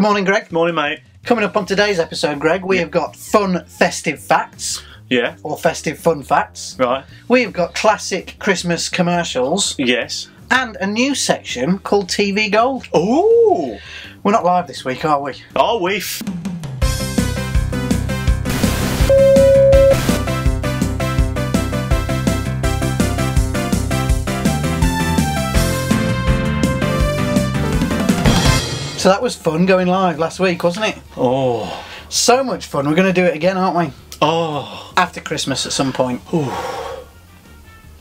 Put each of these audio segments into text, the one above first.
Good morning, Greg. Morning, mate. Coming up on today's episode, Greg, we have got fun festive facts Yeah. or festive fun facts. Right. We have got classic Christmas commercials Yes. and a new section called TV Gold. Ooh. We're not live this week, are we? Oh, we've. So that was fun going live last week, wasn't it? Oh. So much fun. We're going to do it again, aren't we? Oh. After Christmas at some point. We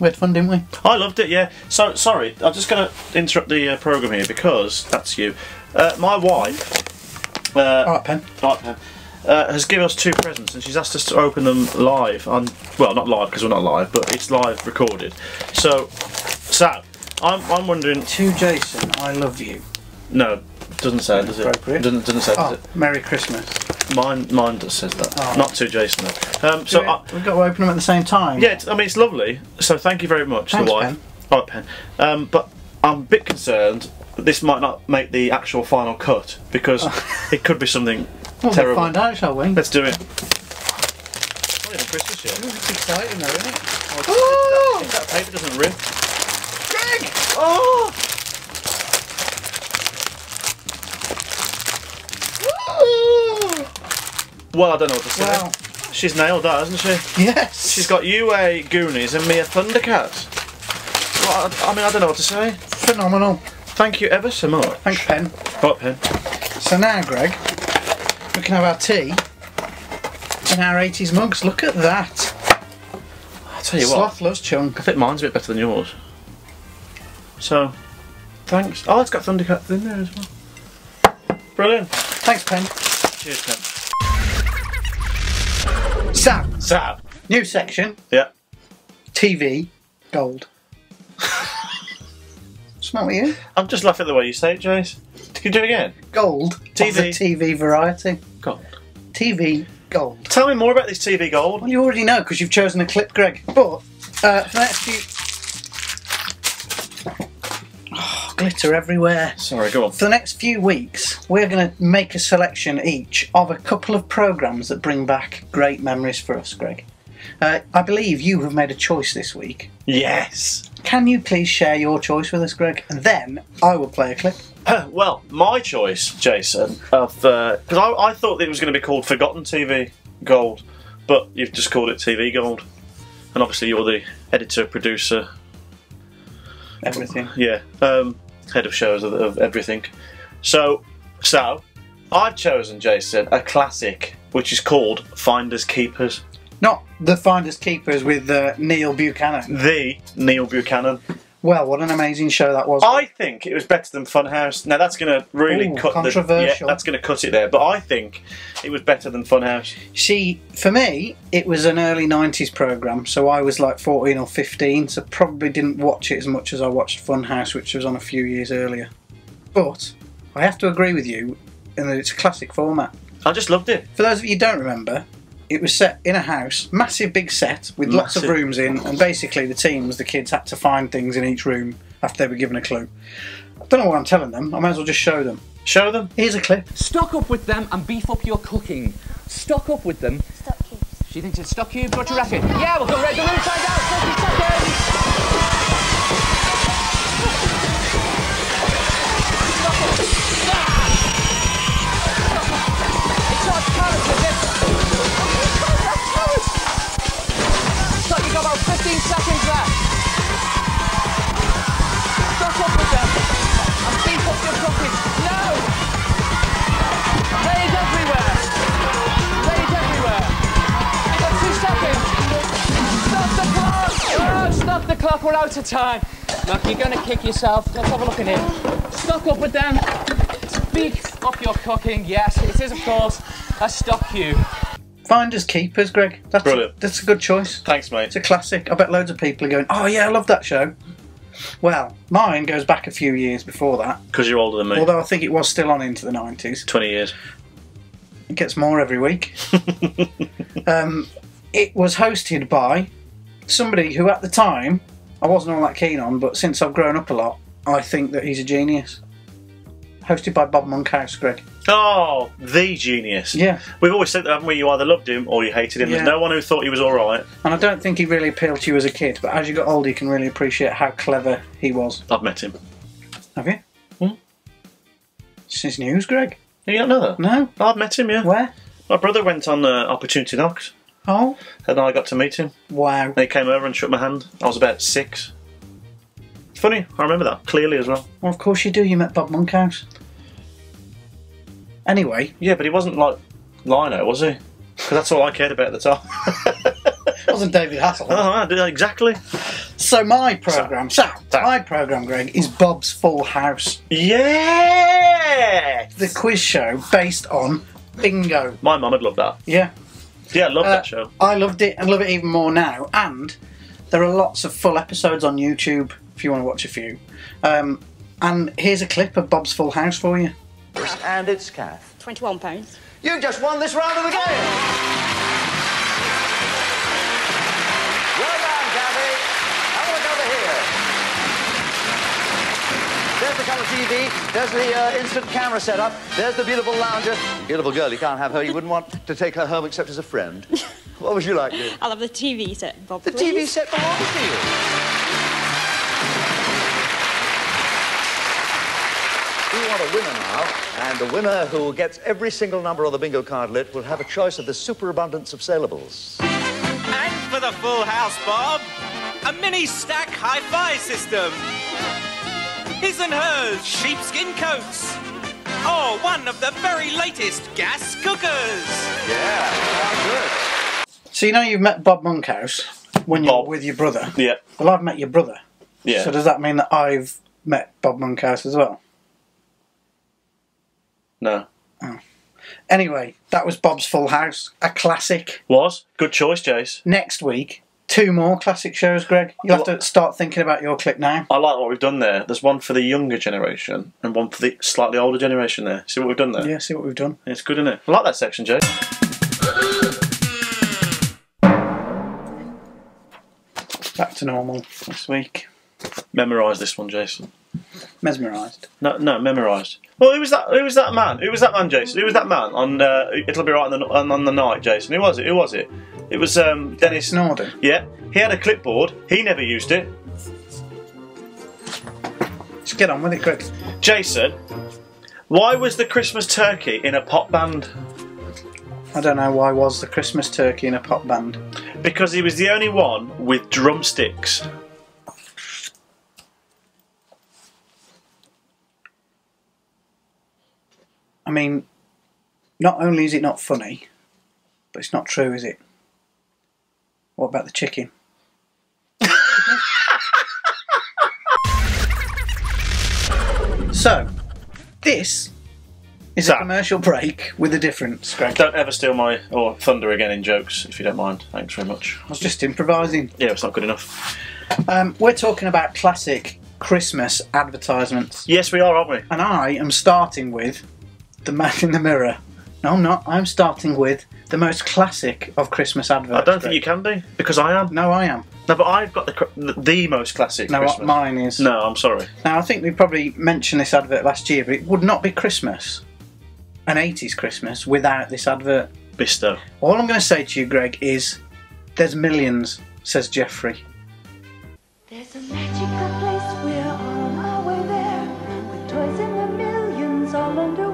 had fun, didn't we? I loved it. Yeah. So sorry, I'm just going to interrupt the uh, program here because that's you. Uh, my wife. Uh, All right, Pen. Right, Pam, uh, has given us two presents and she's asked us to open them live on well not live because we're not live but it's live recorded so Sal I'm, I'm wondering To Jason, I love you. no doesn't say does it Appropriate. doesn't, doesn't say does Oh, it Merry Christmas. mine mine does says that Oh. not to Jason though. um, so So I, we've got to open them at the same time. yeah it's, I mean it's lovely so thank you very much Thanks, the wife Alright Pen um, but I'm a bit concerned that this might not make the actual final cut because it could be something Well, we'll terrible find out, shall we? let's do it not even Christmas yet It's exciting, though, isn't it? Oh, that paper doesn't rip. Greg! Oh! Well, I don't know what to say. Wow. She's nailed that, hasn't she? Yes. She's got you a Goonies and me a Thundercat. Well, I, I mean, I don't know what to say. phenomenal. Thank you ever so much. Thanks, Pen. Right, Pen. So now, Greg, we can have our tea in our 80s mugs. Look at that. I'll tell you what. Sloth loves chunk. I think mine's a bit better than yours. So, thanks. Oh, it's got Thundercat in there as well. Brilliant. Thanks, Pen. Cheers, Pen. Sam, Sam. new section Yeah. TV Gold. Smart with you? I'm just laughing at the way you say it, Jace. Can you do it again? Gold. TV. TV variety. Gold. TV Gold. Tell me more about this TV Gold. Well, you already know because you've chosen a clip, Greg. But uh, for the next few. Glitter everywhere. Sorry, go on. For the next few weeks, we're going to make a selection each of a couple of programmes that bring back great memories for us, Greg. Uh, I believe you have made a choice this week. Yes. Can you please share your choice with us, Greg? And then I will play a clip. well, my choice, Jason, of because I, I thought it was going to be called Forgotten TV Gold, but you've just called it TV Gold, and obviously you're the editor, producer, Everything. yeah, um, head of shows of, of everything. So, so I've chosen, Jason, a classic which is called Finders Keepers. Not the Finders Keepers with uh, Neil Buchanan. The Neil Buchanan. Well, what an amazing show that was. I think it was better than Funhouse. Now that's going to really Ooh, cut the controversial. yeah, that's going to cut it there. But I think it was better than Funhouse. See, for me, it was an early 90s programme, so I was like 14 or 15, so probably didn't watch it as much as I watched Funhouse, which was on a few years earlier. But I have to agree with you in that it's a classic format. I just loved it. For those of you who don't remember, it was set in a house, massive big set with lots of Massive. rooms in, and basically the teams, the kids, had to find things in each room after they were given a clue. I don't know what I'm telling them, I might as well just show them. Show them. Here's a clip. Stock up with them and beef up your cooking. Stock up with them. Stock cubes. She thinks it's stock cubes. What do you reckon? Yeah, we'll go red the room find out. 30 seconds. It's not carrots, is it? Stock, you got about 15 seconds left. Stock up with them and beef up your cooking. No! Raid everywhere! Raid everywhere! Got two seconds! Stop the clock! Oh, stop the clock, we're out of time! Look, you're gonna kick yourself. Let's have a look at it. Stock up with them. Beef up your cooking. Yes, it is, of course, a stock cube. Finders Keepers, Greg. That's Brilliant. that's a good choice. Thanks, mate. It's a classic. I bet loads of people are going, oh yeah, I love that show. Well, mine goes back a few years before that, Because you're older than me. although I think it was still on into the 90s. 20 years. It gets more every week. um, it was hosted by somebody who, at the time, I wasn't all that keen on, but since I've grown up a lot, I think that he's a genius. Hosted by Bob Monkhouse, Greg. Oh, the genius. Yeah. We've always said that, haven't we? You either loved him or you hated him. Yeah. There's no one who thought he was all right. And I don't think he really appealed to you as a kid, but as you got older, you can really appreciate how clever he was. I've met him. Have you? Hmm. Since news, Greg? You don't know that? No. I've met him, yeah. Where? My brother went on uh, Opportunity Knocks Oh, and I got to meet him. wow. And he came over and shook my hand. I was about six. Funny, I remember that clearly as well. Well, of course you do. You met Bob Monkhouse. Anyway, Yeah, but he wasn't like Lion-O, was he? Because that's all I cared about at the time. It wasn't David Hasselhoff. oh, I did- exactly. So my program, so, so. my program, Greg, is Bob's Full House, Yeah! the quiz show based on bingo. My mum would love that. Yeah, Yeah, I love Uh, that show. I loved it and love it even more now. And there are lots of full episodes on YouTube if you want to watch a few. Um, and here's a clip of Bob's Full House for you. And it's Kath. Twenty-one pounds. You just won this round of the game. Well done, Kathy. Have a look over here. There's the colour TV. There's the uh, instant camera setup. There's the beautiful lounger. Beautiful girl. You can't have her. You wouldn't want to take her home except as a friend. What would you like, dear? I love the TV set, Bob. The please. TV set belongs to you. Want a winner now, and the winner who gets every single number on the bingo card lit will have a choice of the superabundance of saleables. And for the full house, Bob, a mini stack hi-fi system. His and hers sheepskin coats. Or one of the very latest gas cookers. Yeah, sounds good. So you know you've met Bob Monkhouse when you're Bob. with your brother. Yeah. Well, I've met your brother. Yeah. So does that mean that I've met Bob Monkhouse as well? No. Oh. Anyway, that was Bob's Full House, a classic. Was? Good choice, Jace. Next week, two more classic shows, Greg. You'll have to start thinking about your clip now. I like what we've done there. There's one for the younger generation and one for the slightly older generation there. See what we've done there? Yeah, see what we've done. It's good, isn't it? I like that section, Jace. Back to normal this week. Memorise this one, Jason. Mesmerised. No, no, memorised. Well, who was that? Who was that man? Who was that man, Jason? Who was that man on uh, It'll Be Right on the, on, on the Night, Jason? Who was it? Who was it? It was um, Denis. Norden. Yeah, he had a clipboard. He never used it. Just get on with it, quick. Jason, why was the Christmas turkey in a pop band? I don't know why was the Christmas turkey in a pop band. Because he was the only one with drumsticks. I mean, not only is it not funny, but it's not true, is it? What about the chicken? so, this is So- a commercial break with a difference, Greg. Don't ever steal my or thunder again in jokes, if you don't mind. Thanks very much. I was just improvising. Yeah, it's not good enough. Um, we're talking about classic Christmas advertisements, Yes, we are, aren't we? and I am starting with The Man in the Mirror. No, I'm not. I'm starting with the most classic of Christmas adverts. I don't think you can be because I am. No, I am. No, but I've got the cr- the, the most classic. No, Christmas. mine is. No, I'm sorry. Now, I think we probably mentioned this advert last year, but it would not be Christmas, an 80s Christmas, without this advert. Bisto. All I'm going to say to you, Greg, is there's millions, says Geoffrey. There's a magical place, we're on our way there. With toys in the millions all under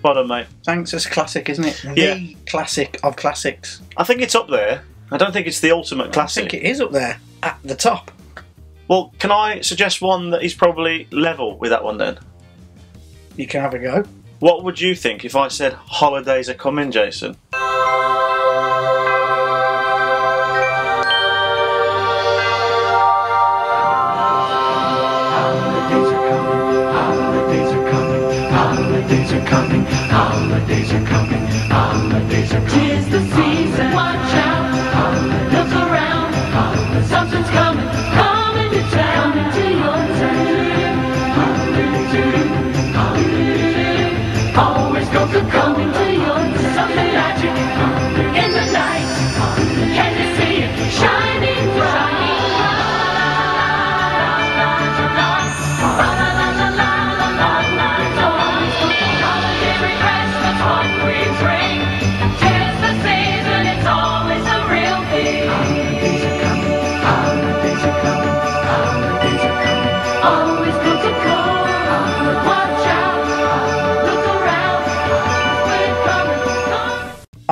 Well done, mate. Thanks, it's classic, isn't it? Yeah. The classic of classics. I think it's up there. I don't think it's the ultimate classic. I think it is up there, at the top. Well, can I suggest one that is probably level with that one then? You can have a go. What would you think if I said holidays are coming, Jason? Holidays are coming, holidays are coming, holidays are coming, holidays are coming, holidays are coming. Tis the season. Watch out.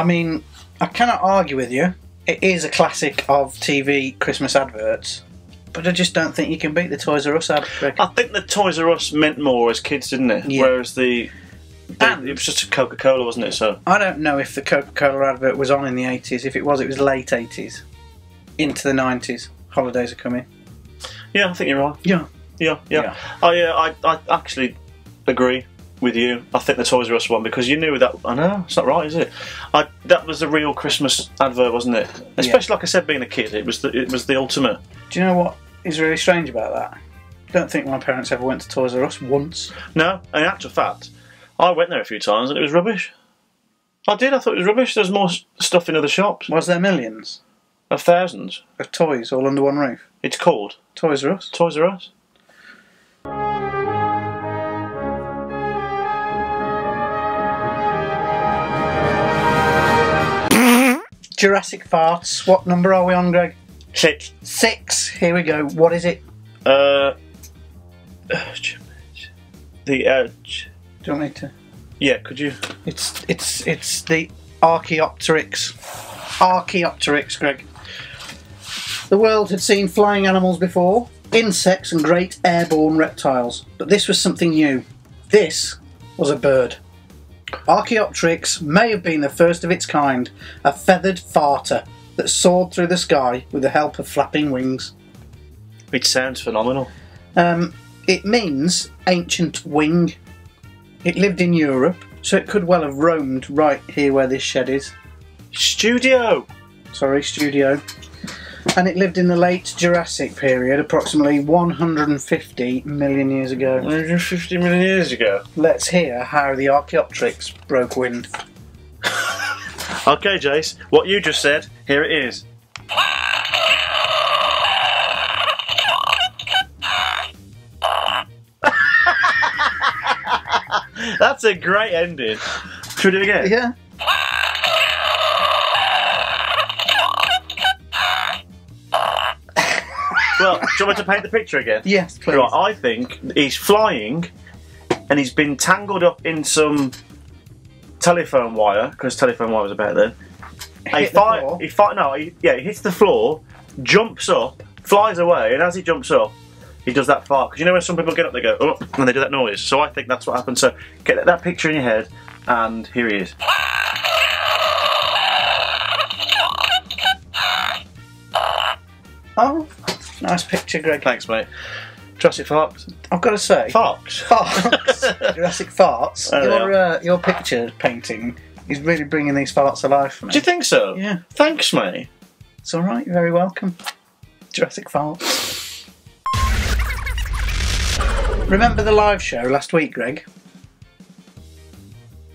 Mean, I cannot argue with you. It is a classic of TV Christmas adverts, but I just don't think you can beat the Toys R Us ad. I think the Toys R Us meant more as kids, didn't it? Yeah. Whereas the, the And- it was just a Coca Cola, wasn't it? So I don't know if the Coca Cola advert was on in the 80s. If it was, it was late 80s, into the 90s. Holidays are coming. yeah, I think you're right. Yeah. Yeah, yeah. Yeah. I, uh, I, I actually agree with you. I think the Toys R Us one because you knew that. I know it's not right, is it? I that was the real Christmas advert, wasn't it? Especially like I said, being a kid, it was the it was the ultimate. Do you know what is really strange about that? I don't think my parents ever went to Toys R Us once. No, in actual fact, I went there a few times and it was rubbish. I did. I thought it was rubbish. There's more stuff in other shops. Was there millions Of thousands. of toys all under one roof? It's called Toys R Us. Toys R Us. Jurassic Farts. What number are we on, Greg? Six. Six. Here we go. What is it? Uh, the edge. Do you want me to? yeah. Could you? It's it's it's the Archaeopteryx. Archaeopteryx, Greg. The world had seen flying animals before, insects and great airborne reptiles, but this was something new. This was a bird. Archaeopteryx may have been the first of its kind, a feathered farter that soared through the sky with the help of flapping wings. It sounds phenomenal. Um, it means ancient wing. It lived in Europe, so it could well have roamed right here where this shed is. Studio. Sorry, studio. And it lived in the late Jurassic period, approximately 150 million years ago. 150 million years ago. Let's hear how the Archaeopteryx broke wind. Okay, Jace. What you just said. Here it is. That's a great ending. Should we do it again? Yeah. Do you want me to paint the picture again? Yes, please. Right, I think he's flying and he's been tangled up in some telephone wire, because telephone wire was about then. he Hit the fi- floor. he fi- no, he, yeah, he hits the floor, jumps up, flies away, and as he jumps up, he does that fart. Because you know when some people get up, they go, oh, and they do that noise. So I think that's what happened. So get that picture in your head, and here he is. Oh, nice picture, Greg. Thanks, mate. Jurassic Fox. I've got to say, Fox. farts, Jurassic farts. Your uh, your picture painting is really bringing these farts alive for me. Do you think so? Yeah. Thanks, mate. It's all right. You're very welcome. Jurassic farts. Remember the live show last week, Greg?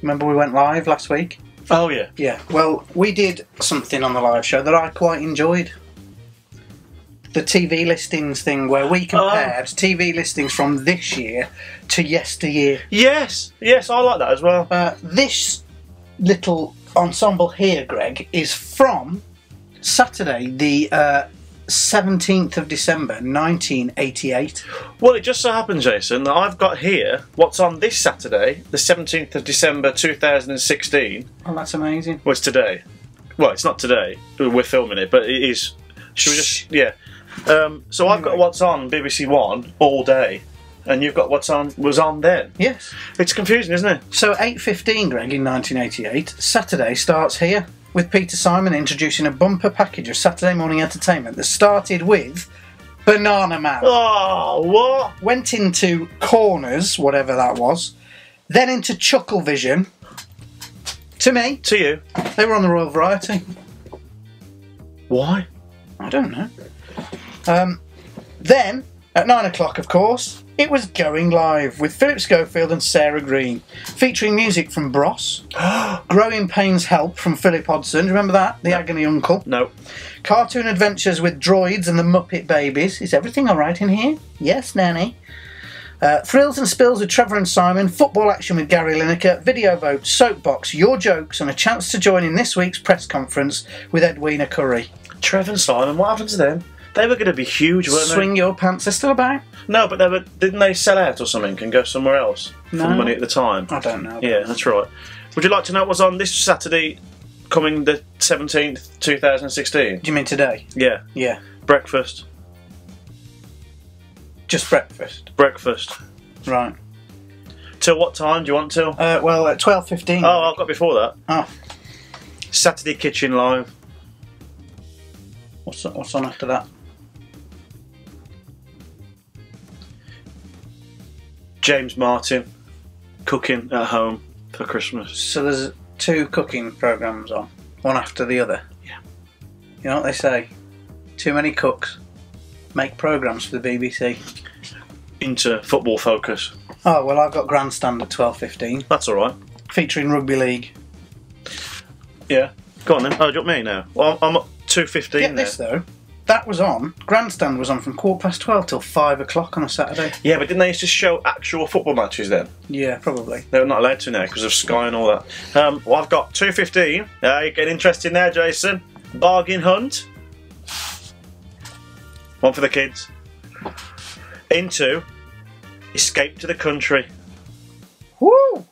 Remember we went live last week? Oh yeah. Yeah. Well, we did something on the live show that I quite enjoyed. The TV listings thing, where we compared TV listings from this year to yesteryear. Yes. Yes, I like that as well. Uh, this little ensemble here, Greg, is from Saturday, the uh, 17th of December, 1988. Well, it just so happens, Jason, that I've got here what's on this Saturday, the 17th of December 2016, Oh, that's amazing. was today. Well, it's not today. We're filming it, but it is. Should we just. Yeah. Um, so I've got what's on BBC One all day, and you've got what's on was on then. Yes. It's confusing, isn't it? So 8.15, Greg, in 1988, Saturday starts here, with Peter Simon introducing a bumper package of Saturday morning entertainment that started with Banana Man. Oh, what? Went into Corners, whatever that was, then into Chuckle Vision. To me, To you. they were on the Royal Variety. Why? I don't know. Um, then, at nine o'clock, of course, it was going live with Philip Schofield and Sarah Greene, featuring music from Bros, Growing Pains Help from Philip Hodson. Do you remember that? The Agony Uncle. No. Cartoon adventures with droids and the Muppet Babies. Is everything alright in here? Yes, Nanny. Uh, thrills and spills with Trevor and Simon, football action with Gary Lineker, video vote, soapbox, your jokes, and a chance to join in this week's press conference with Edwina Currie. Trevor and Simon, what happened to them? They were going to be huge, weren't they? Swing your pants They're still about? No, but they were. Didn't they sell out or something and go somewhere else No. for money at the time? I don't know. Yeah, that's right. Would you like to know what was on this Saturday coming the 17th, 2016. Do you mean today? Yeah. Yeah. Breakfast. Just breakfast. Breakfast. Right. Till what time do you want till? Uh, well, at twelve fifteen. Oh, I've got before that. Oh, Saturday Kitchen Live. what's what's on after that? James Martin cooking at home for Christmas. So there's two cooking programs on, one after the other. Yeah. You know what they say? Too many cooks make programs for the BBC. Into football focus. Oh well, I've got Grandstand at twelve fifteen, That's all right. featuring rugby league. Yeah. Go on then. Oh, do you want me now? Well, I'm at two fifteen. Get this though, that was on. Grandstand was on from quarter past twelve till five o'clock on a Saturday. Yeah, but didn't they used to show actual football matches then? Yeah, probably. They're not allowed to now because of Sky and all that. Um, well, I've got two fifteen. Uh, you get interested there, Jason. Bargain hunt. One for the kids. Into escape to the country. Woo!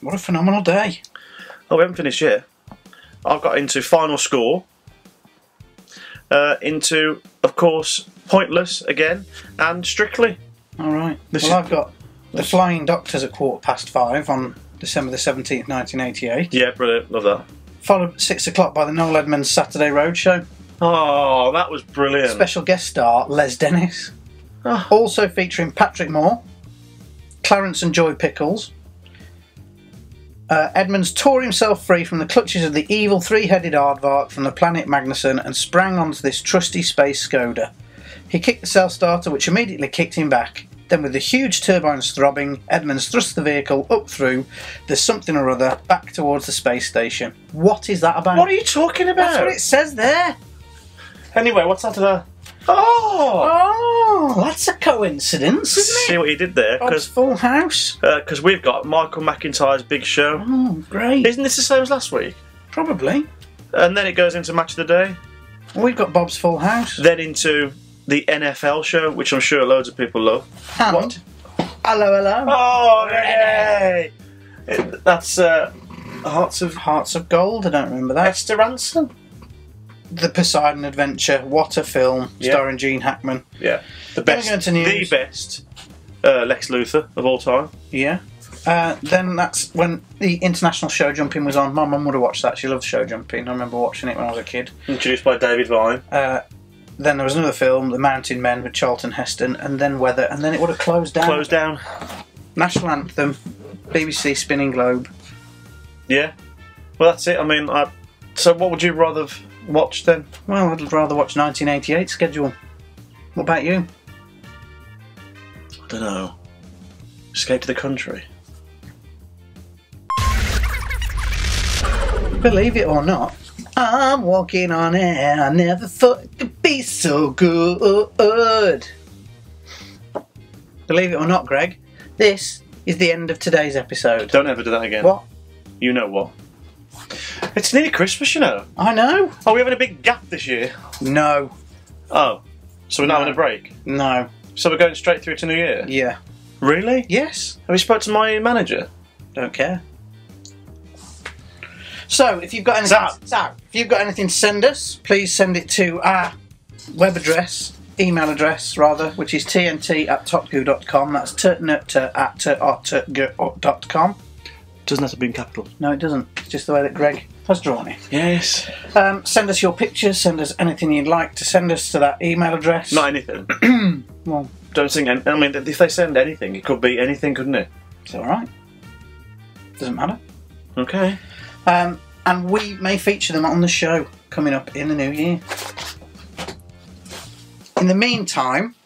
What a phenomenal day. Oh, we haven't finished yet. I've got into final score. Uh, into, of course, pointless again, and strictly. All right. This well, is- I've got the Flying Doctors at quarter past five on December the seventeenth, nineteen eighty-eight. Yeah, brilliant. Love that. Followed at six o'clock by the Noel Edmonds Saturday Roadshow. Oh, that was brilliant. Special guest star Les Dennis. Ah. Also featuring Patrick Moore, Clarence and Joy Pickles. Uh, Edmonds tore himself free from the clutches of the evil three-headed aardvark from the planet Magnuson and sprang onto this trusty space Skoda. He kicked the cell starter which immediately kicked him back. Then, with the huge turbines throbbing, Edmonds thrust the vehicle up through the something or other back towards the space station. What is that about? what are you talking about? That's what it says there. Anyway, what's that? Oh! Oh, that's a coincidence, isn't See it? what he did there? Because Full House. because we've got Michael McIntyre's big show. Oh, great. Isn't this the same as last week? Probably. And then it goes into Match of the Day. We've got Bob's Full House. Then into the NFL show, which I'm sure loads of people love. And What? Hello, hello. Oh, yay! It- That's uh, Hearts of Hearts of Gold. I don't remember that. Esther Rantzen. The Poseidon Adventure. What a film. Yeah. Starring Gene Hackman. Yeah, the best, the best uh, Lex Luthor of all time. Yeah. Uh, then that's when the international show jumping was on. My mum would have watched that. She loved show jumping. I remember watching it when I was a kid. Introduced by David Vine. Uh, then there was another film, The Mountain Men with Charlton Heston, and then Weather, and then it would have closed down. Closed down. National Anthem, BBC Spinning Globe. Yeah. Well, that's it. I mean, I, so what would you rather have watched then? Well, I'd rather watch 1988 schedule. What about you? I don't know. Escape to the country. Believe it or not, I'm walking on air. I never thought it could be so good. Believe it or not, Greg, this is the end of today's episode. Don't ever do that again. What? You know what? It's nearly Christmas, you know. I know. Are we having a big gap this year? No, Oh, so we're not No. having a break. no, So we're going straight through to New Year. yeah, Really? yes, Have you spoke to my manager? don't care. So, if you've got anything, Zap. so, if you've got anything to send us, please send it to our web address, email address rather, which is tnt at topgoo.com. That's turtnut uh, at turtgoo.com. Doesn't have to be in capitals. No, it doesn't. It's just the way that Greg has drawn it. Yes. Um, send us your pictures. Send us anything you'd like to send us to that email address. Not anything. Well, Don't think. Any, I mean, if they send anything, it could be anything, couldn't it? it's all right. Doesn't matter. Okay. Um, and we may feature them on the show coming up in the new year. In the meantime,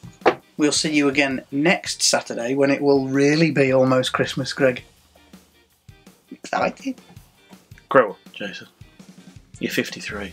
we'll see you again next Saturday when it will really be almost Christmas, Greg. Excited? Grow up, Jason. You're 53.